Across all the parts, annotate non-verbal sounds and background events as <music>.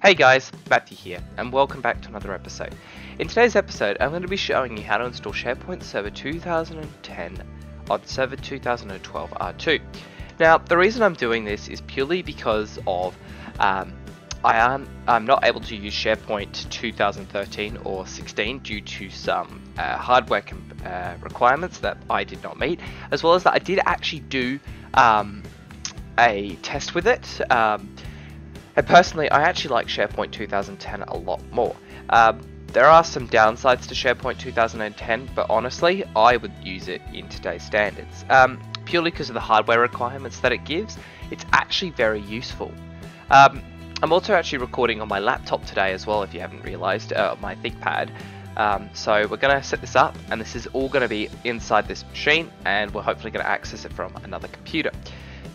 Hey guys, Matthew here, and welcome back to another episode. In today's episode, I'm going to be showing you how to install SharePoint Server 2010 on Server 2012 R2. Now, the reason I'm doing this is purely because of um, I am I'm not able to use SharePoint 2013 or 16 due to some uh, hardware uh, requirements that I did not meet, as well as that I did actually do um, a test with it. Um, and personally, I actually like SharePoint 2010 a lot more. Um, there are some downsides to SharePoint 2010, but honestly, I would use it in today's standards. Um, purely because of the hardware requirements that it gives, it's actually very useful. Um, I'm also actually recording on my laptop today as well, if you haven't realized, uh, my ThinkPad. Um, so we're going to set this up, and this is all going to be inside this machine, and we're hopefully going to access it from another computer.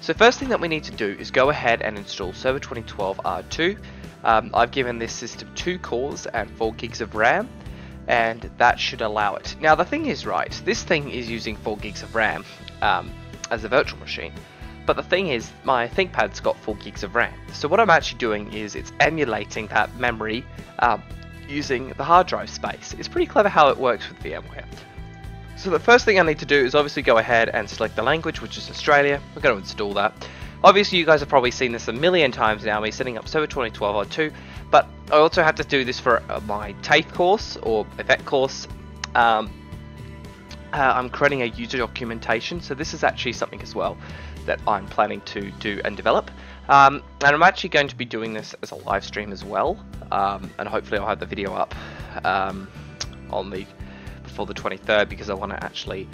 So first thing that we need to do is go ahead and install Server 2012 R2. Um, I've given this system 2 cores and 4 gigs of RAM and that should allow it. Now the thing is right, this thing is using 4 gigs of RAM um, as a virtual machine. But the thing is, my ThinkPad's got 4 gigs of RAM. So what I'm actually doing is it's emulating that memory um, using the hard drive space. It's pretty clever how it works with VMware. So the first thing I need to do is obviously go ahead and select the language, which is Australia. We're going to install that. Obviously, you guys have probably seen this a million times now, me setting up Server 2012 R2, but I also have to do this for uh, my TAFE course, or effect course. Um, uh, I'm creating a user documentation, so this is actually something as well that I'm planning to do and develop. Um, and I'm actually going to be doing this as a live stream as well, um, and hopefully I'll have the video up um, on the for the 23rd because I want to actually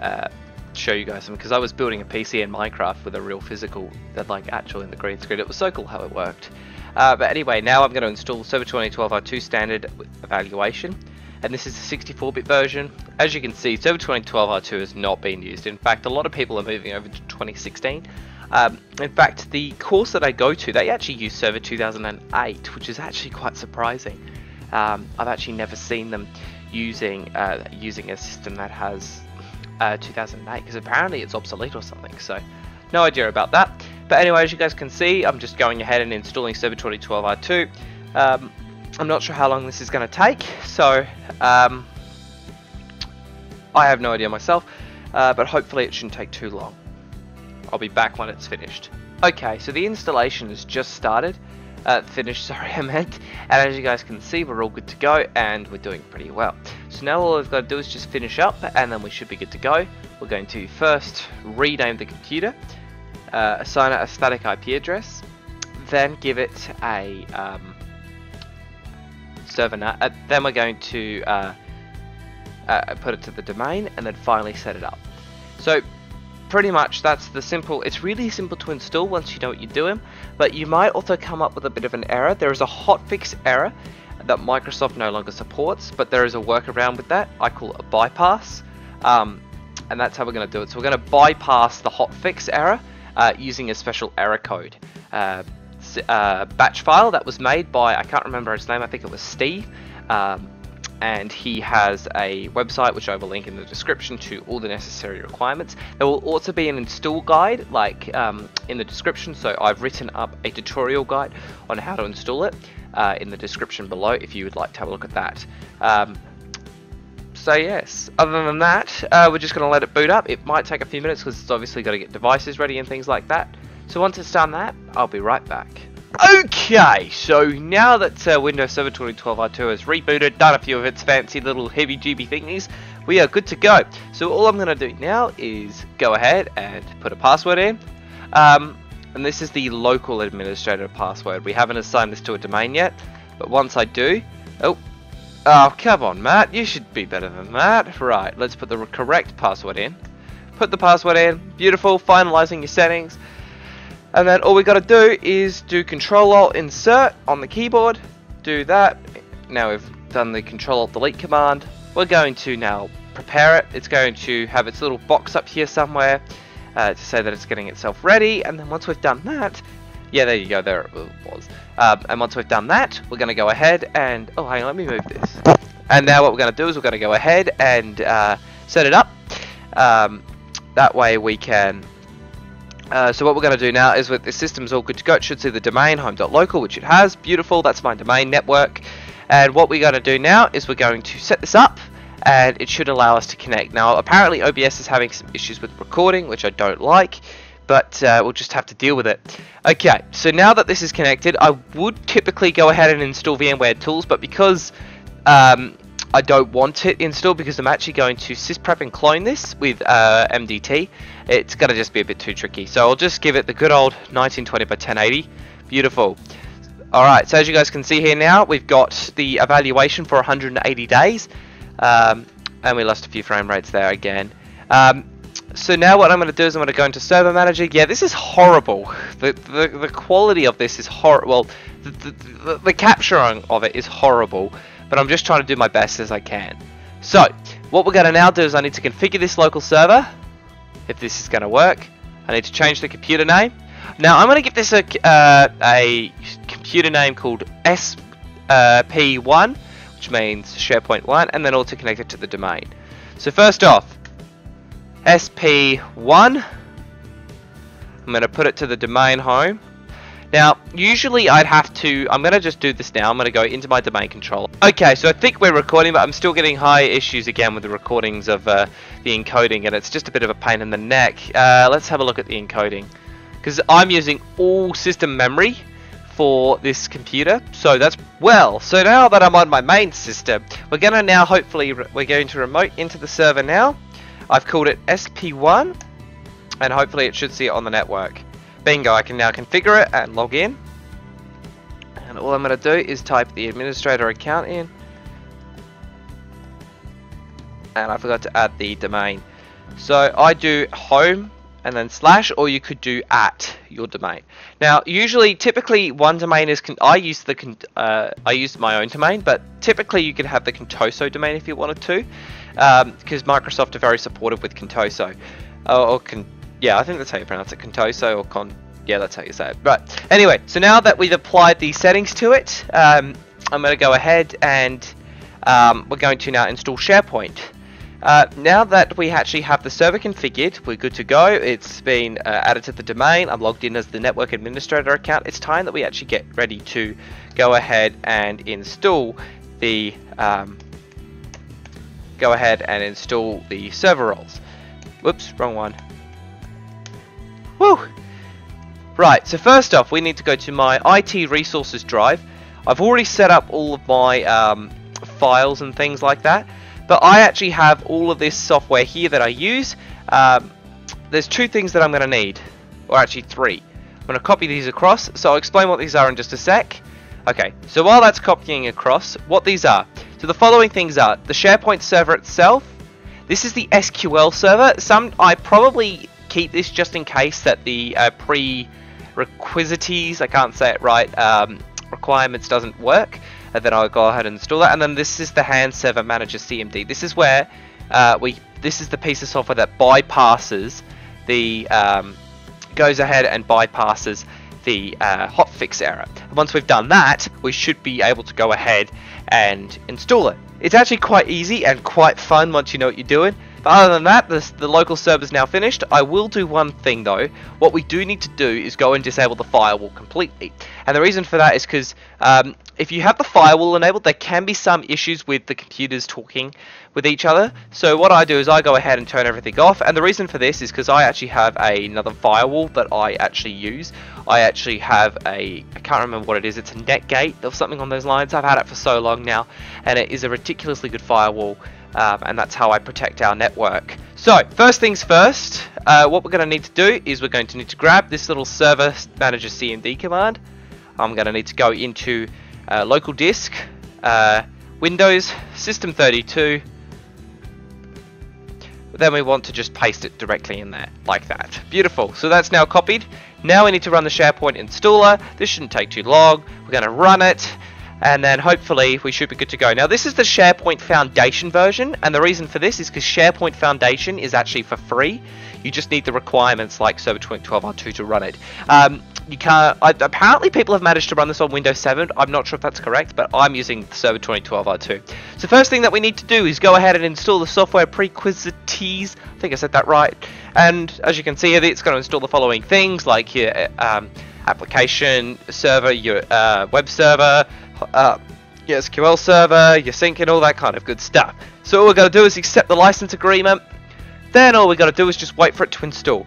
uh, show you guys some because I was building a PC in Minecraft with a real physical that like actual in the green screen. It was so cool how it worked. Uh, but anyway, now I'm going to install Server 2012 R2 standard evaluation and this is the 64-bit version. As you can see, Server 2012 R2 has not been used. In fact, a lot of people are moving over to 2016. Um, in fact, the course that I go to, they actually use Server 2008, which is actually quite surprising. Um, I've actually never seen them using uh, using a system that has uh, 2008 because apparently it's obsolete or something. So no idea about that. But anyway, as you guys can see, I'm just going ahead and installing Server 2012 R2. Um, I'm not sure how long this is going to take, so um, I have no idea myself, uh, but hopefully it shouldn't take too long. I'll be back when it's finished. Okay, so the installation has just started uh, finished, <laughs> sorry I meant, and as you guys can see we're all good to go and we're doing pretty well. So now all we've got to do is just finish up and then we should be good to go. We're going to first rename the computer, uh, assign it a static IP address, then give it a um, server name, uh, then we're going to uh, uh, put it to the domain and then finally set it up. So pretty much that's the simple, it's really simple to install once you know what you're doing, but you might also come up with a bit of an error. There is a hotfix error that Microsoft no longer supports, but there is a workaround with that. I call it a bypass, um, and that's how we're going to do it. So we're going to bypass the hotfix error uh, using a special error code. Uh, uh, batch file that was made by, I can't remember his name, I think it was Steve. Um, and he has a website which I will link in the description to all the necessary requirements. There will also be an install guide like um, in the description so I've written up a tutorial guide on how to install it uh, in the description below if you would like to have a look at that. Um, so yes, other than that, uh, we're just going to let it boot up. It might take a few minutes because it's obviously got to get devices ready and things like that. So once it's done that, I'll be right back. Okay, so now that uh, Windows Server 2012 R2 has rebooted, done a few of its fancy little heavy-duty thingies, we are good to go. So all I'm going to do now is go ahead and put a password in. Um, and this is the local administrator password. We haven't assigned this to a domain yet, but once I do... Oh, oh come on, Matt. You should be better than that. Right, let's put the correct password in. Put the password in. Beautiful. Finalizing your settings. And then all we got to do is do Control Alt Insert on the keyboard. Do that. Now we've done the Control Alt Delete command. We're going to now prepare it. It's going to have its little box up here somewhere uh, to say that it's getting itself ready. And then once we've done that, yeah, there you go. There it was. Um, and once we've done that, we're going to go ahead and oh, hang on, let me move this. And now what we're going to do is we're going to go ahead and uh, set it up. Um, that way we can Uh, so what we're going to do now is with the system's all good to go, it should see the domain home.local, which it has. Beautiful, that's my domain network. And what we're going to do now is we're going to set this up and it should allow us to connect. Now apparently OBS is having some issues with recording, which I don't like, but uh, we'll just have to deal with it. Okay, so now that this is connected, I would typically go ahead and install VMware tools, but because um, I don't want it installed because I'm actually going to sysprep and clone this with uh, MDT. It's going to just be a bit too tricky. So I'll just give it the good old 1920 by 1080. Beautiful. Alright, so as you guys can see here now, we've got the evaluation for 180 days. Um, and we lost a few frame rates there again. Um, so now what I'm going to do is I'm going to go into Server Manager. Yeah, this is horrible. The, the, the quality of this is horrible. Well, the, the, the capturing of it is horrible but I'm just trying to do my best as I can. So, what we're going to now do is I need to configure this local server, if this is going to work. I need to change the computer name. Now, I'm going to give this a, uh, a computer name called SP1, uh, which means SharePoint 1, and then also connect it to the domain. So first off, SP1, I'm going to put it to the domain home. Now, usually I'd have to, I'm going to just do this now, I'm going to go into my domain controller. Okay, so I think we're recording, but I'm still getting high issues again with the recordings of uh, the encoding, and it's just a bit of a pain in the neck. Uh, let's have a look at the encoding. Because I'm using all system memory for this computer, so that's well. So now that I'm on my main system, we're going to now hopefully, we're going to remote into the server now. I've called it SP1, and hopefully it should see it on the network. Bingo, I can now configure it and log in. And all I'm going to do is type the administrator account in. And I forgot to add the domain. So I do home and then slash or you could do at your domain. Now usually typically one domain is I use the uh, I use my own domain but typically you could have the Contoso domain if you wanted to because um, Microsoft are very supportive with Contoso or, or yeah, I think that's how you pronounce it, Contoso or Con. Yeah, that's how you say it. Right. Anyway, so now that we've applied the settings to it, um, I'm going to go ahead and um, we're going to now install SharePoint. Uh, now that we actually have the server configured, we're good to go. It's been uh, added to the domain. I'm logged in as the network administrator account. It's time that we actually get ready to go ahead and install the um, go ahead and install the server roles. Whoops, wrong one. Woo! Right, so first off, we need to go to my IT resources drive. I've already set up all of my um, files and things like that, but I actually have all of this software here that I use. Um, there's two things that I'm going to need, or actually three. I'm going to copy these across, so I'll explain what these are in just a sec. Okay, so while that's copying across, what these are. So the following things are the SharePoint server itself. This is the SQL server. Some I probably keep this just in case that the uh, prerequisites, I can't say it right, um, requirements doesn't work. And then I'll go ahead and install that. And then this is the hand server manager CMD. This is where uh, we, this is the piece of software that bypasses the, um, goes ahead and bypasses the uh, hotfix error. And once we've done that, we should be able to go ahead and install it. It's actually quite easy and quite fun once you know what you're doing. But other than that, the, the local server is now finished. I will do one thing though. What we do need to do is go and disable the firewall completely. And the reason for that is because um, if you have the firewall enabled, there can be some issues with the computers talking with each other. So what I do is I go ahead and turn everything off. And the reason for this is because I actually have a, another firewall that I actually use. I actually have a, I can't remember what it is, it's a Netgate or something on those lines. I've had it for so long now. And it is a ridiculously good firewall um, and that's how I protect our network. So, first things first, uh, what we're going to need to do is we're going to need to grab this little server manager CMD command. I'm going to need to go into uh, local disk, uh, Windows, System32, then we want to just paste it directly in there, like that. Beautiful, so that's now copied. Now we need to run the SharePoint installer. This shouldn't take too long. We're going to run it and then hopefully we should be good to go. Now this is the SharePoint Foundation version and the reason for this is because SharePoint Foundation is actually for free. You just need the requirements like Server 2012 R2 to run it. Um, you can't. I, apparently, people have managed to run this on Windows 7. I'm not sure if that's correct, but I'm using Server 2012 R2. So first thing that we need to do is go ahead and install the software Prerequisites. I think I said that right. And as you can see, it's going to install the following things like your um, application server, your uh, web server, uh, your SQL server, your sync, and all that kind of good stuff. So all we're going to do is accept the license agreement. Then all we got to do is just wait for it to install.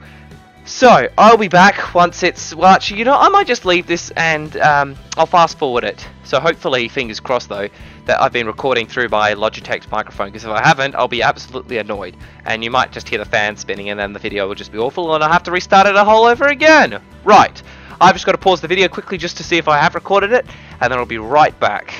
So, I'll be back once it's... Well, actually, you know, I might just leave this and um, I'll fast forward it. So hopefully, fingers crossed though, that I've been recording through my Logitech microphone. Because if I haven't, I'll be absolutely annoyed. And you might just hear the fan spinning and then the video will just be awful and I'll have to restart it a whole over again. Right. I've just got to pause the video quickly just to see if I have recorded it. And then I'll be right back.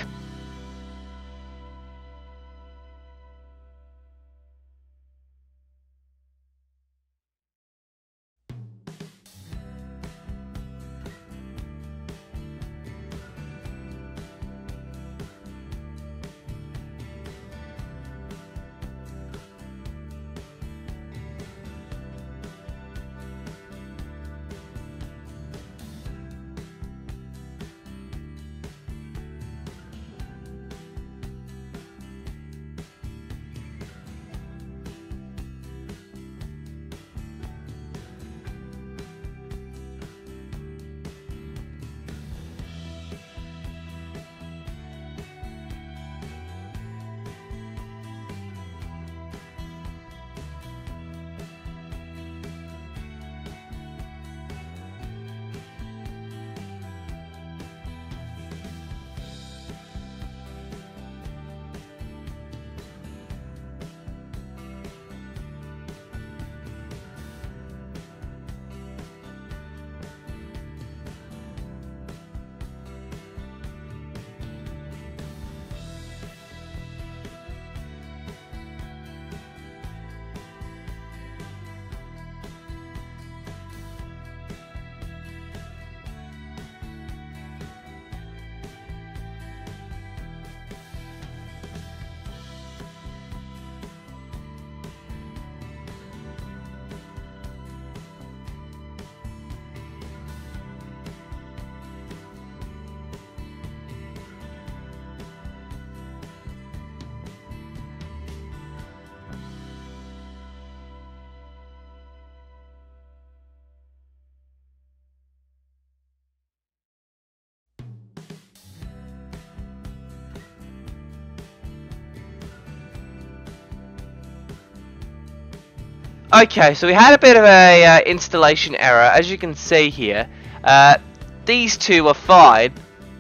Okay, so we had a bit of a uh, installation error, as you can see here. Uh, these two are fine,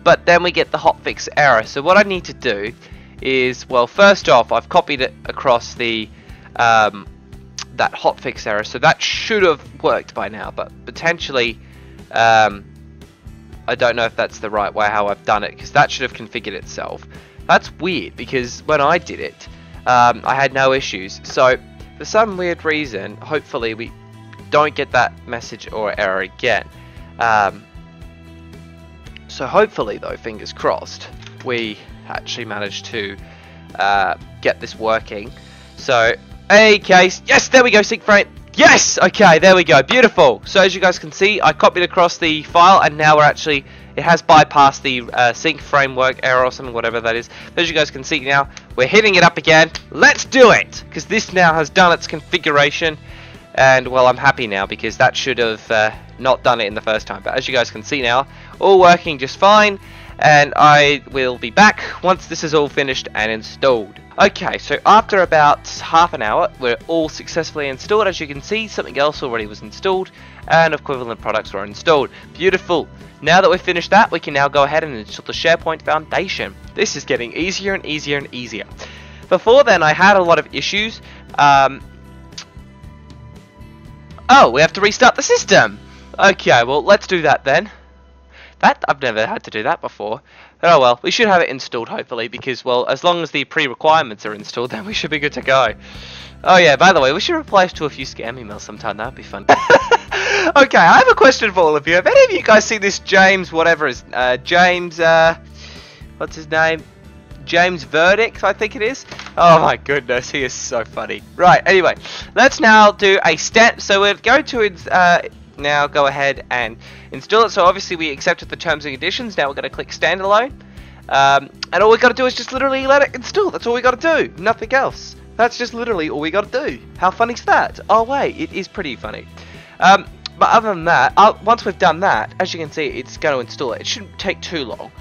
but then we get the hotfix error. So what I need to do is, well, first off, I've copied it across the um, that hotfix error, so that should have worked by now, but potentially, um, I don't know if that's the right way how I've done it, because that should have configured itself. That's weird, because when I did it, um, I had no issues. So for some weird reason, hopefully we don't get that message or error again. Um, so hopefully though, fingers crossed, we actually managed to uh, get this working. So, a case, yes, there we go, sync frame. Yes, okay, there we go, beautiful. So as you guys can see, I copied across the file and now we're actually it has bypassed the uh, sync framework error or something, whatever that is. As you guys can see now, we're hitting it up again. Let's do it! Because this now has done its configuration. And, well, I'm happy now because that should have uh, not done it in the first time. But as you guys can see now, all working just fine. And I will be back once this is all finished and installed. Okay, so after about half an hour, we're all successfully installed. As you can see, something else already was installed, and equivalent products were installed. Beautiful. Now that we've finished that, we can now go ahead and install the SharePoint Foundation. This is getting easier and easier and easier. Before then, I had a lot of issues. Um, oh, we have to restart the system. Okay, well, let's do that then. That I've never had to do that before. Oh well, we should have it installed hopefully because well, as long as the pre-requirements are installed, <laughs> then we should be good to go. Oh yeah, by the way, we should reply to a few scam emails sometime. That'd be fun. <laughs> okay, I have a question for all of you. Have any of you guys seen this James, whatever is, uh, James, uh, what's his name? James Verdict, I think it is. Oh my goodness, he is so funny. Right, anyway, let's now do a step. So we're going to uh, now go ahead and install it. So obviously we accepted the terms and conditions. Now we're going to click standalone. Um, and all we got to do is just literally let it install. That's all we got to do. Nothing else. That's just literally all we got to do. How funny is that? Oh wait, it is pretty funny. Um, but other than that, uh, once we've done that, as you can see, it's going to install it. It shouldn't take too long.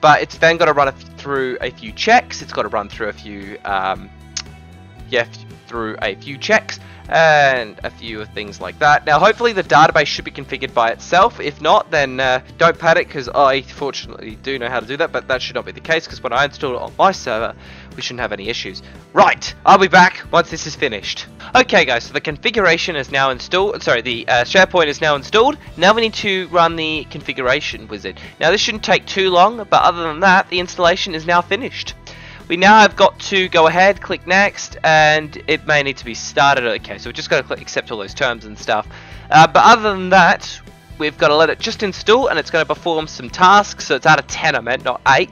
But it's then got to run through a few checks. It's got to run through a few, um, yeah, through a few checks and a few of things like that. Now, hopefully the database should be configured by itself. If not, then uh, don't panic because I fortunately do know how to do that, but that should not be the case because when I install it on my server, we shouldn't have any issues. Right, I'll be back once this is finished. Okay guys, so the configuration is now installed, sorry, the uh, SharePoint is now installed. Now we need to run the configuration wizard. Now this shouldn't take too long, but other than that, the installation is now finished. We now have got to go ahead, click next, and it may need to be started. Okay, so we're just got to click accept all those terms and stuff. Uh, but other than that, we've got to let it just install, and it's going to perform some tasks. So it's out of 10, I meant, not 8.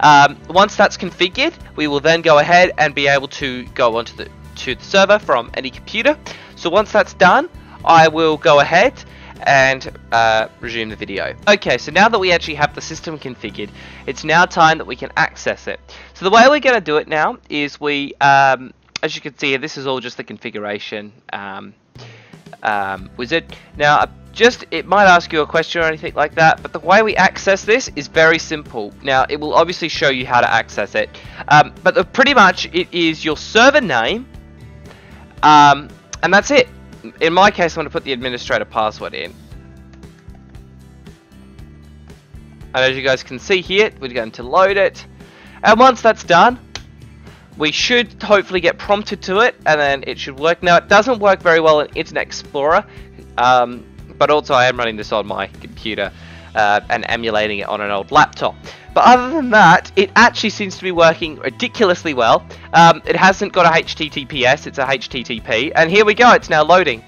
Um, once that's configured, we will then go ahead and be able to go onto the to the server from any computer. So once that's done, I will go ahead and uh, resume the video. Okay, so now that we actually have the system configured, it's now time that we can access it. The way we're going to do it now is we, um, as you can see, this is all just the configuration um, um, wizard. Now, just it might ask you a question or anything like that, but the way we access this is very simple. Now, it will obviously show you how to access it, um, but the, pretty much it is your server name, um, and that's it in my case, I'm going to put the administrator password in. And as you guys can see here, we're going to load it. And once that's done, we should hopefully get prompted to it, and then it should work. Now, it doesn't work very well in Internet Explorer, um, but also I am running this on my computer uh, and emulating it on an old laptop. But other than that, it actually seems to be working ridiculously well. Um, it hasn't got a HTTPS, it's a HTTP. And here we go, it's now loading.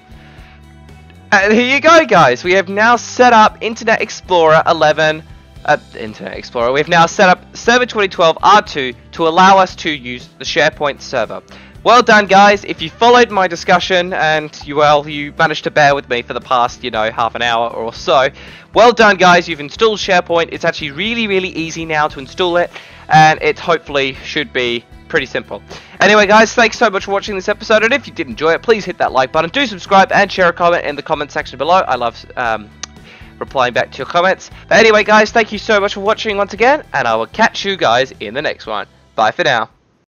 And here you go, guys. We have now set up Internet Explorer 11, uh, Internet Explorer. We've now set up Server 2012 R2 to allow us to use the SharePoint server. Well done, guys. If you followed my discussion and you well, you managed to bear with me for the past, you know, half an hour or so. Well done, guys. You've installed SharePoint. It's actually really, really easy now to install it, and it hopefully should be pretty simple. Anyway, guys, thanks so much for watching this episode, and if you did enjoy it, please hit that like button. Do subscribe and share a comment in the comment section below. I love um, replying back to your comments. But anyway, guys, thank you so much for watching once again, and I will catch you guys in the next one. Bye for now.